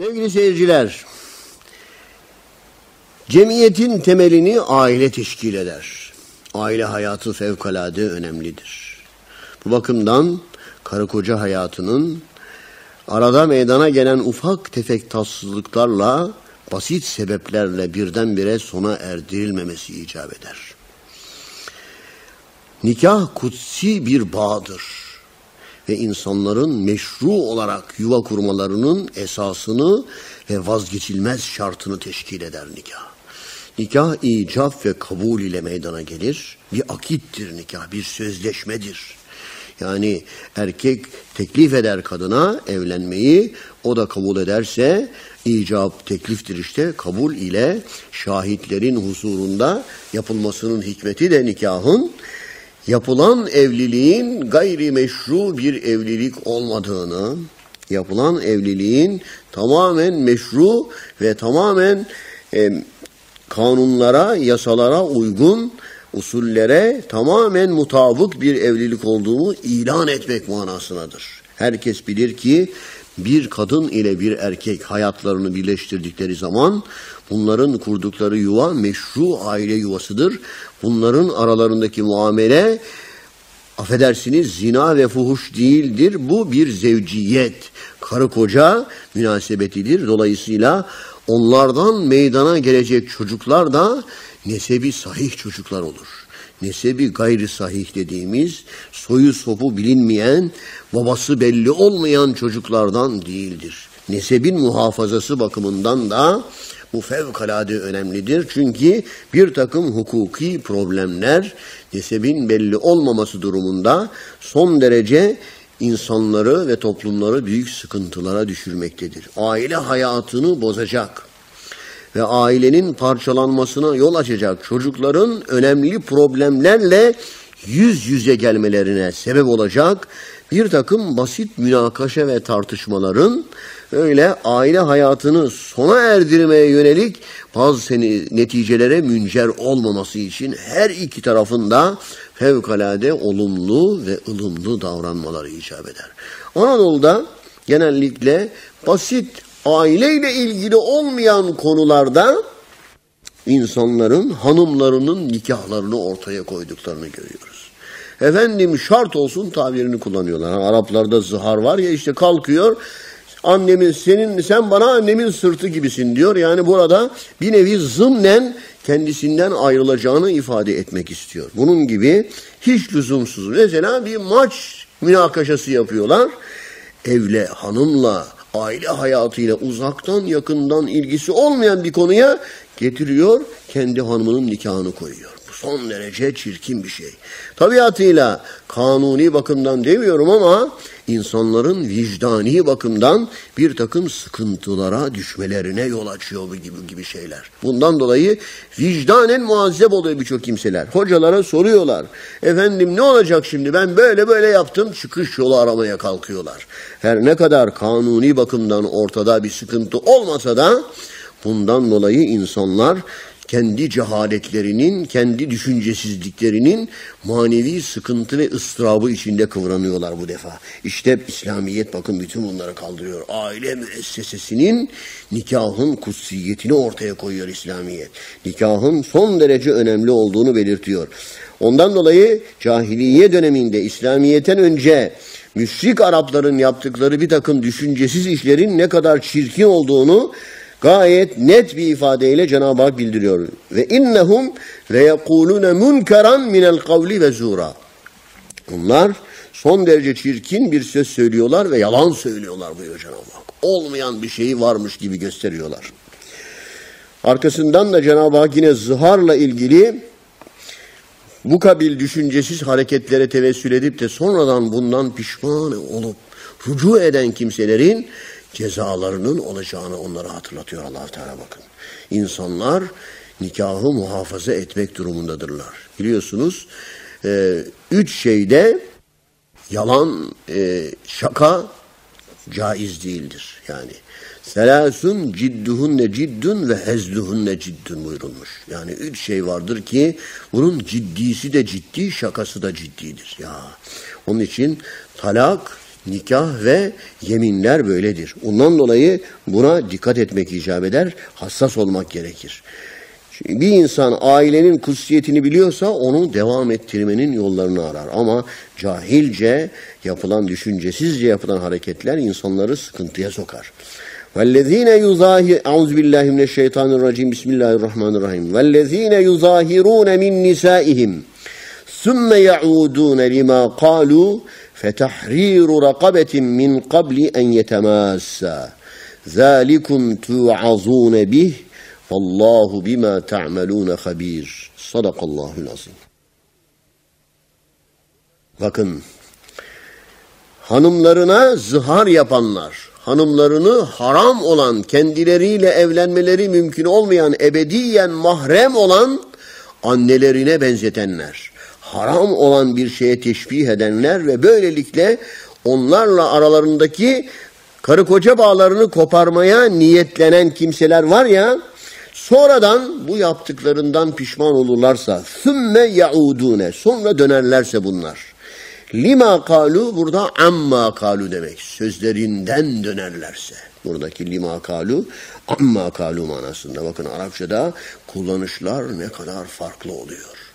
Sevgili seyirciler, cemiyetin temelini aile teşkil eder. Aile hayatı fevkalade önemlidir. Bu bakımdan karı koca hayatının arada meydana gelen ufak tefek tatsızlıklarla, basit sebeplerle birdenbire sona erdirilmemesi icap eder. Nikah kutsi bir bağdır ve insanların meşru olarak yuva kurmalarının esasını ve vazgeçilmez şartını teşkil eder nikah. Nikah icap ve kabul ile meydana gelir. Bir akittir nikah, bir sözleşmedir. Yani erkek teklif eder kadına evlenmeyi, o da kabul ederse icap tekliftir işte. Kabul ile şahitlerin huzurunda yapılmasının hikmeti de nikahın yapılan evliliğin gayri meşru bir evlilik olmadığını, yapılan evliliğin tamamen meşru ve tamamen e, kanunlara, yasalara uygun, usullere tamamen mutabık bir evlilik olduğunu ilan etmek manasınadır. Herkes bilir ki bir kadın ile bir erkek hayatlarını birleştirdikleri zaman bunların kurdukları yuva meşru aile yuvasıdır. Bunların aralarındaki muamele affedersiniz zina ve fuhuş değildir. Bu bir zevciyet, karı koca münasebetidir. Dolayısıyla onlardan meydana gelecek çocuklar da nesebi sahih çocuklar olur. Nesebi gayri sahih dediğimiz soyu sopu bilinmeyen, babası belli olmayan çocuklardan değildir. Nesebin muhafazası bakımından da bu fevkalade önemlidir. Çünkü bir takım hukuki problemler nesebin belli olmaması durumunda son derece insanları ve toplumları büyük sıkıntılara düşürmektedir. Aile hayatını bozacak ve ailenin parçalanmasına yol açacak çocukların önemli problemlerle yüz yüze gelmelerine sebep olacak bir takım basit münakaşa ve tartışmaların öyle aile hayatını sona erdirmeye yönelik bazı neticelere müncer olmaması için her iki tarafında fevkalade olumlu ve ılımlı davranmaları icap eder. Anadolu'da genellikle basit aileyle ilgili olmayan konularda insanların hanımlarının nikahlarını ortaya koyduklarını görüyoruz. Efendim şart olsun tabirini kullanıyorlar. Ha, Araplarda zihar var ya işte kalkıyor annemin senin sen bana annemin sırtı gibisin diyor. Yani burada bir nevi zımnen kendisinden ayrılacağını ifade etmek istiyor. Bunun gibi hiç lüzumsuz. Mesela bir maç münakaşası yapıyorlar. Evle, hanımla, aile hayatıyla uzaktan yakından ilgisi olmayan bir konuya getiriyor, kendi hanımının nikahını koyuyor. Son derece çirkin bir şey. Tabiatıyla kanuni bakımdan demiyorum ama insanların vicdani bakımdan bir takım sıkıntılara düşmelerine yol açıyor bu gibi, gibi şeyler. Bundan dolayı vicdanen muazzeb oluyor birçok kimseler. Hocalara soruyorlar. Efendim ne olacak şimdi ben böyle böyle yaptım çıkış yolu aramaya kalkıyorlar. Her ne kadar kanuni bakımdan ortada bir sıkıntı olmasa da bundan dolayı insanlar kendi cehaletlerinin, kendi düşüncesizliklerinin manevi sıkıntı ve ıstırabı içinde kıvranıyorlar bu defa. İşte İslamiyet bakın bütün bunları kaldırıyor. Aile müessesesinin nikahın kutsiyetini ortaya koyuyor İslamiyet. Nikahın son derece önemli olduğunu belirtiyor. Ondan dolayı cahiliye döneminde İslamiyet'ten önce müşrik Arapların yaptıkları bir takım düşüncesiz işlerin ne kadar çirkin olduğunu gayet net bir ifadeyle Cenab-ı Hak bildiriyor. Ve innehum ve yekulune munkeran minel kavli ve zura. Onlar son derece çirkin bir söz söylüyorlar ve yalan söylüyorlar buyuruyor Cenab-ı Hak. Olmayan bir şeyi varmış gibi gösteriyorlar. Arkasından da Cenab-ı Hak yine zıharla ilgili bu kabil düşüncesiz hareketlere tevessül edip de sonradan bundan pişman olup rücu eden kimselerin cezalarının olacağını onlara hatırlatıyor allah Teala bakın. İnsanlar nikahı muhafaza etmek durumundadırlar. Biliyorsunuz e, üç şeyde yalan, e, şaka caiz değildir. Yani Selasun cidduhunne ciddun ve hezluhunne ciddun buyurulmuş. Yani üç şey vardır ki bunun ciddisi de ciddi, şakası da ciddidir. Ya onun için talak nikah ve yeminler böyledir. Ondan dolayı buna dikkat etmek icap eder, hassas olmak gerekir. Çünkü bir insan ailenin kutsiyetini biliyorsa onu devam ettirmenin yollarını arar. Ama cahilce yapılan, düşüncesizce yapılan hareketler insanları sıkıntıya sokar. وَالَّذ۪ينَ يُظَاهِرُونَ اَعُوذُ بِاللّٰهِ مِنَ الشَّيْطَانِ الرَّجِيمِ بِسْمِ اللّٰهِ الرَّحْمَنِ الرَّحِيمِ وَالَّذ۪ينَ يُظَاهِرُونَ مِنْ نِسَائِهِمْ ثُمَّ يَعُودُونَ لِمَا قَالُوا فَتَحْرِيرُ رَقَبَةٍ مِنْ قَبْلِ أَنْ يَتَمَاسَّا ذَٰلِكُمْ تُوعَظُونَ بِهِ Vallahu bima ta'melun habir. Sadakallahul azim. Bakın hanımlarına zihar yapanlar, hanımlarını haram olan, kendileriyle evlenmeleri mümkün olmayan, ebediyen mahrem olan annelerine benzetenler, haram olan bir şeye teşbih edenler ve böylelikle onlarla aralarındaki karı koca bağlarını koparmaya niyetlenen kimseler var ya, Sonradan bu yaptıklarından pişman olurlarsa sümme yaudune sonra dönerlerse bunlar. Lima kalu burada amma kalu demek. Sözlerinden dönerlerse. Buradaki lima kalu amma kalu manasında. Bakın Arapçada kullanışlar ne kadar farklı oluyor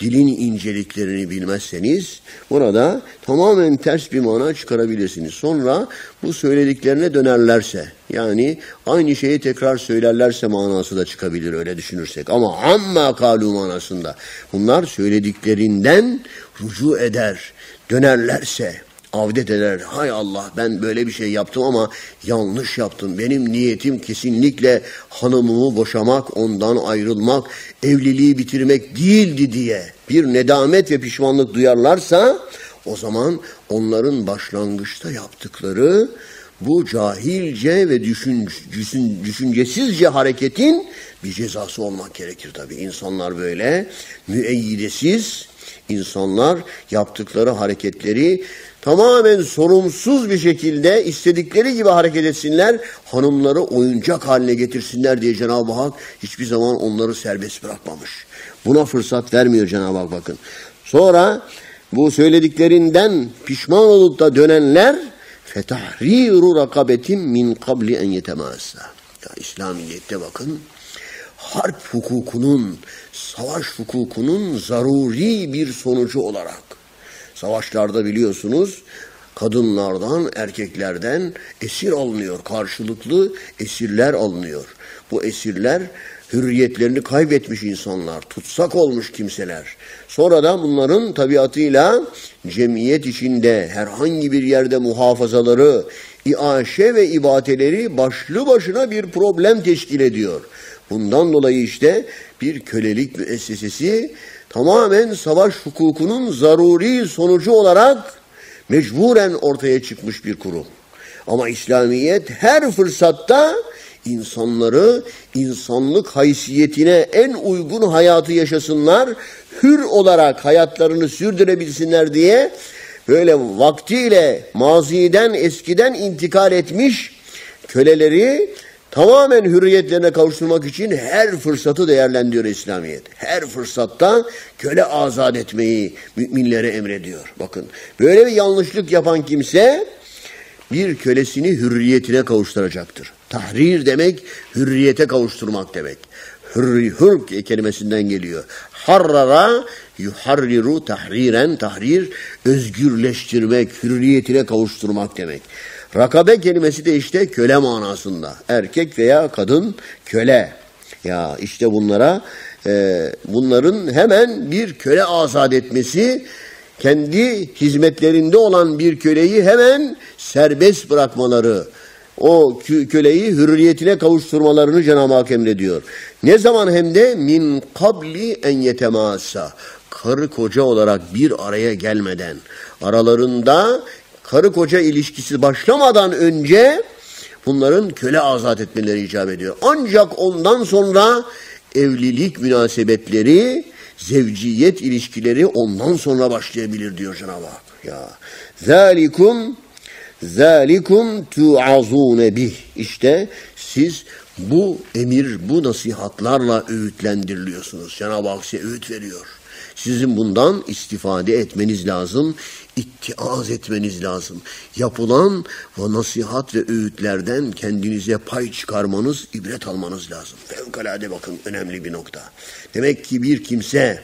dilin inceliklerini bilmezseniz burada tamamen ters bir mana çıkarabilirsiniz. Sonra bu söylediklerine dönerlerse yani aynı şeyi tekrar söylerlerse manası da çıkabilir öyle düşünürsek. Ama amma kalu manasında bunlar söylediklerinden rucu eder, dönerlerse avdet eder. Hay Allah ben böyle bir şey yaptım ama yanlış yaptım. Benim niyetim kesinlikle hanımımı boşamak, ondan ayrılmak, evliliği bitirmek değildi diye bir nedamet ve pişmanlık duyarlarsa o zaman onların başlangıçta yaptıkları bu cahilce ve düşün, düşün, düşüncesizce hareketin bir cezası olmak gerekir tabi. İnsanlar böyle müeyyidesiz, insanlar yaptıkları hareketleri tamamen sorumsuz bir şekilde istedikleri gibi hareket etsinler, hanımları oyuncak haline getirsinler diye Cenab-ı Hak hiçbir zaman onları serbest bırakmamış. Buna fırsat vermiyor Cenab-ı Hak bakın. Sonra bu söylediklerinden pişman olup da dönenler fetahriru rakabetin min kabli en yetemassa. Ya İslamiyet'te bakın harp hukukunun, savaş hukukunun zaruri bir sonucu olarak Savaşlarda biliyorsunuz kadınlardan, erkeklerden esir alınıyor. Karşılıklı esirler alınıyor. Bu esirler hürriyetlerini kaybetmiş insanlar, tutsak olmuş kimseler. Sonra da bunların tabiatıyla cemiyet içinde herhangi bir yerde muhafazaları, iaşe ve ibateleri başlı başına bir problem teşkil ediyor. Bundan dolayı işte bir kölelik müessesesi tamamen savaş hukukunun zaruri sonucu olarak mecburen ortaya çıkmış bir kurum. Ama İslamiyet her fırsatta insanları insanlık haysiyetine en uygun hayatı yaşasınlar, hür olarak hayatlarını sürdürebilsinler diye böyle vaktiyle maziden eskiden intikal etmiş köleleri tamamen hürriyetlerine kavuşturmak için her fırsatı değerlendiriyor İslamiyet. Her fırsatta köle azat etmeyi müminlere emrediyor. Bakın böyle bir yanlışlık yapan kimse bir kölesini hürriyetine kavuşturacaktır. Tahrir demek hürriyete kavuşturmak demek. Hürri, hür kelimesinden geliyor. Harrara yuharriru tahriren tahrir özgürleştirmek, hürriyetine kavuşturmak demek. Rakabe kelimesi de işte köle manasında. Erkek veya kadın köle. Ya işte bunlara e, bunların hemen bir köle azat etmesi kendi hizmetlerinde olan bir köleyi hemen serbest bırakmaları, o köleyi hürriyetine kavuşturmalarını Cenab-ı Hak emrediyor. Ne zaman hem de min kabli en yetemasa karı koca olarak bir araya gelmeden aralarında karı koca ilişkisi başlamadan önce bunların köle azat etmeleri icap ediyor. Ancak ondan sonra evlilik münasebetleri, zevciyet ilişkileri ondan sonra başlayabilir diyor Cenab-ı Hak. Ya zalikum zalikum tu'azune bih. İşte siz bu emir, bu nasihatlarla öğütlendiriliyorsunuz. Cenab-ı Hak size öğüt veriyor. Sizin bundan istifade etmeniz lazım, ittiaz etmeniz lazım. Yapılan ve nasihat ve öğütlerden kendinize pay çıkarmanız, ibret almanız lazım. Fevkalade bakın önemli bir nokta. Demek ki bir kimse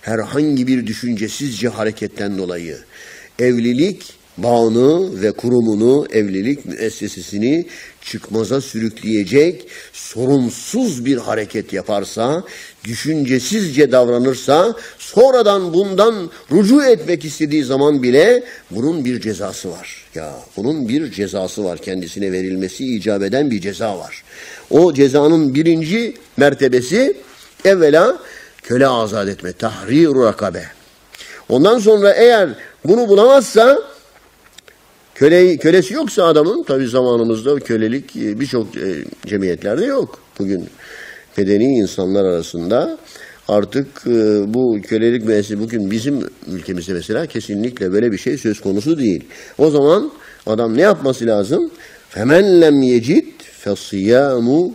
herhangi bir düşüncesizce hareketten dolayı evlilik bağını ve kurumunu, evlilik müessesesini çıkmaza sürükleyecek sorumsuz bir hareket yaparsa, düşüncesizce davranırsa, sonradan bundan rucu etmek istediği zaman bile bunun bir cezası var. Ya bunun bir cezası var. Kendisine verilmesi icap eden bir ceza var. O cezanın birinci mertebesi evvela köle azat etme, tahrir rakabe. Ondan sonra eğer bunu bulamazsa köle, kölesi yoksa adamın tabi zamanımızda kölelik e, birçok e, cemiyetlerde yok. Bugün medeni insanlar arasında artık e, bu kölelik meselesi bugün bizim ülkemizde mesela kesinlikle böyle bir şey söz konusu değil. O zaman adam ne yapması lazım? Femen lem yecid fesiyamu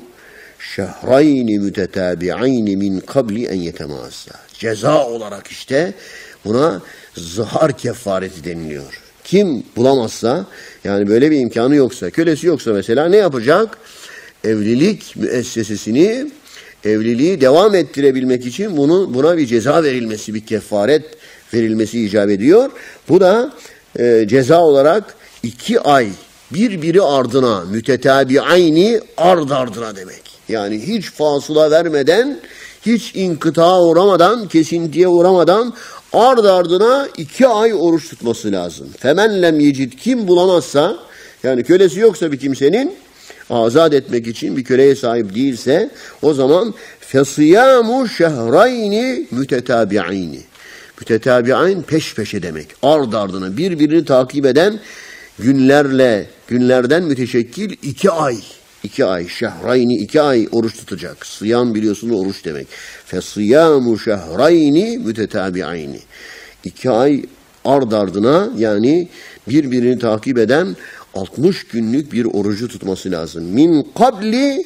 şehrayni mütetabi'ayni min kabli en yetemassa. Ceza olarak işte buna zihar kefareti deniliyor. Kim bulamazsa yani böyle bir imkanı yoksa, kölesi yoksa mesela ne yapacak? Evlilik müessesesini evliliği devam ettirebilmek için bunu buna bir ceza verilmesi, bir kefaret verilmesi icap ediyor. Bu da e, ceza olarak iki ay birbiri ardına mütetabiayni ard ardına demek. Yani hiç fasıla vermeden, hiç inkıta uğramadan, kesintiye uğramadan ard ardına iki ay oruç tutması lazım. Femen lem yecid kim bulamazsa yani kölesi yoksa bir kimsenin azat etmek için bir köleye sahip değilse o zaman fesiyamu şehrayni mütetabi'ayni. Mütetabi'ayn peş peşe demek. Ard ardına birbirini takip eden günlerle günlerden müteşekkil iki ay. İki ay şehrayni iki ay oruç tutacak. Sıyam biliyorsunuz oruç demek. Fesiyamu şehrayni mütetabi'ayni. iki ay ard ardına yani birbirini takip eden 60 günlük bir orucu tutması lazım. Min kabli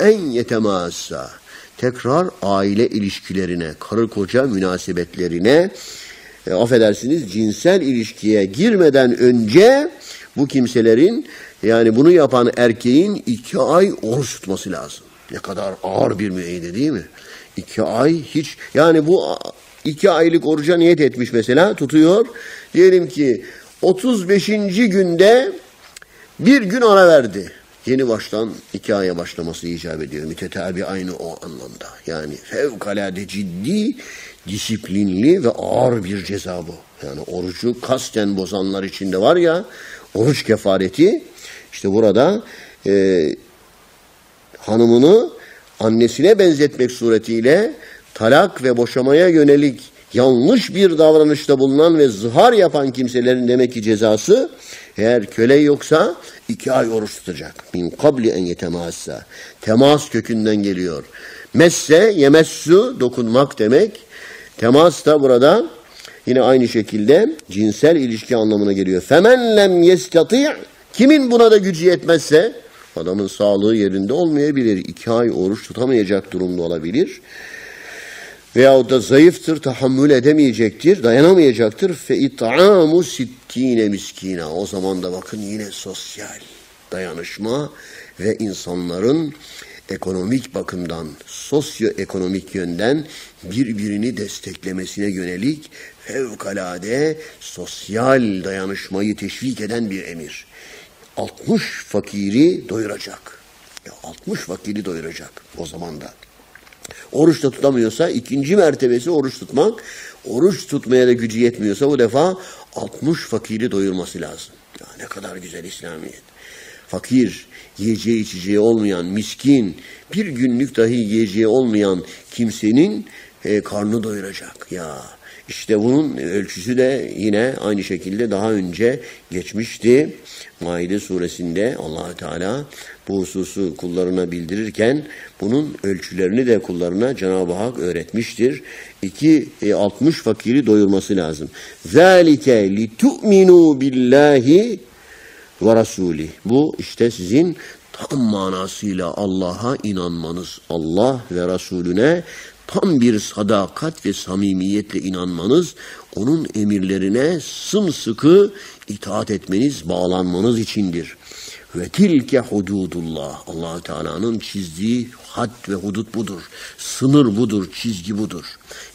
en yetemassa. Tekrar aile ilişkilerine, karı koca münasebetlerine, e, affedersiniz cinsel ilişkiye girmeden önce bu kimselerin yani bunu yapan erkeğin iki ay oruç tutması lazım. Ne kadar ağır bir müeyyide değil mi? İki ay hiç yani bu iki aylık oruca niyet etmiş mesela tutuyor. Diyelim ki 35. günde bir gün ara verdi. Yeni baştan iki aya başlaması icap ediyor. Mütetabi aynı o anlamda. Yani fevkalade ciddi, disiplinli ve ağır bir ceza bu. Yani orucu kasten bozanlar içinde var ya, oruç kefareti işte burada e, hanımını annesine benzetmek suretiyle talak ve boşamaya yönelik yanlış bir davranışta bulunan ve zihar yapan kimselerin demek ki cezası eğer köle yoksa iki ay oruç tutacak. Min kabli en yetemassa. Temas kökünden geliyor. Messe, yemessu, dokunmak demek. Temas da burada yine aynı şekilde cinsel ilişki anlamına geliyor. Femen lem yestati' Kimin buna da gücü yetmezse adamın sağlığı yerinde olmayabilir. iki ay oruç tutamayacak durumda olabilir. Veyahut da zayıftır, tahammül edemeyecektir, dayanamayacaktır. Fe it'amu sittine miskina. O zaman da bakın yine sosyal dayanışma ve insanların ekonomik bakımdan, sosyoekonomik yönden birbirini desteklemesine yönelik fevkalade sosyal dayanışmayı teşvik eden bir emir. 60 fakiri doyuracak. Ya 60 fakiri doyuracak o zaman da. Oruç da tutamıyorsa ikinci mertebesi oruç tutmak. Oruç tutmaya da gücü yetmiyorsa bu defa 60 fakiri doyurması lazım. Ya ne kadar güzel İslamiyet. Fakir, yiyeceği içeceği olmayan, miskin, bir günlük dahi yiyeceği olmayan kimsenin e, karnı doyuracak. Ya işte bunun ölçüsü de yine aynı şekilde daha önce geçmişti. Maide suresinde allah Teala bu hususu kullarına bildirirken bunun ölçülerini de kullarına Cenab-ı Hak öğretmiştir. 2 e, 60 fakiri doyurması lazım. Zalike li tu'minu billahi ve rasuli. Bu işte sizin tam manasıyla Allah'a inanmanız, Allah ve Resulüne tam bir sadakat ve samimiyetle inanmanız, onun emirlerine sımsıkı itaat etmeniz, bağlanmanız içindir. Ve tilke hududullah. allah Teala'nın çizdiği had ve hudut budur. Sınır budur, çizgi budur.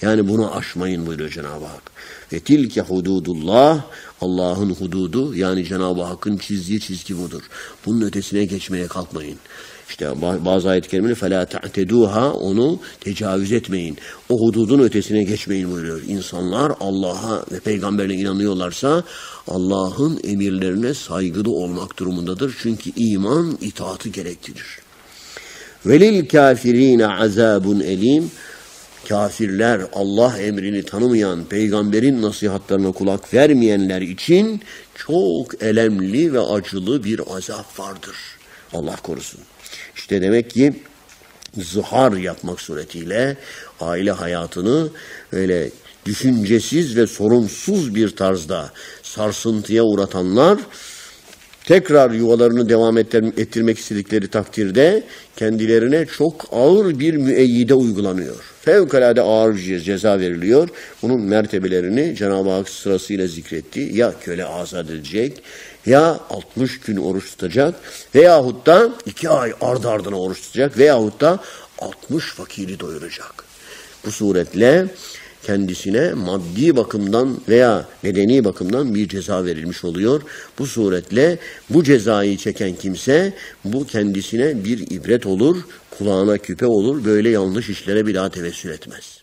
Yani bunu aşmayın buyuruyor Cenab-ı Hak. Ve tilke hududullah. Allah'ın hududu yani Cenab-ı Hakk'ın çizdiği çizgi budur. Bunun ötesine geçmeye kalkmayın. İşte bazı ayet-i kerimede فَلَا تَعْتَدُوهَا Onu tecavüz etmeyin. O hududun ötesine geçmeyin buyuruyor. İnsanlar Allah'a ve peygamberine inanıyorlarsa Allah'ın emirlerine saygılı olmak durumundadır. Çünkü iman itaatı gerektirir. Velil kafirine azabun elim. Kafirler Allah emrini tanımayan, peygamberin nasihatlarına kulak vermeyenler için çok elemli ve acılı bir azap vardır. Allah korusun. İşte demek ki zihar yapmak suretiyle aile hayatını öyle düşüncesiz ve sorumsuz bir tarzda sarsıntıya uğratanlar tekrar yuvalarını devam ettirmek istedikleri takdirde kendilerine çok ağır bir müeyyide uygulanıyor. Fevkalade ağır ceza veriliyor. Bunun mertebelerini Cenab-ı Hak sırasıyla zikretti. Ya köle azat edilecek, ya 60 gün oruç tutacak veyahut da 2 ay ardı ardına oruç tutacak veyahut da 60 fakiri doyuracak. Bu suretle kendisine maddi bakımdan veya bedeni bakımdan bir ceza verilmiş oluyor. Bu suretle bu cezayı çeken kimse bu kendisine bir ibret olur, kulağına küpe olur, böyle yanlış işlere bir daha tevessül etmez.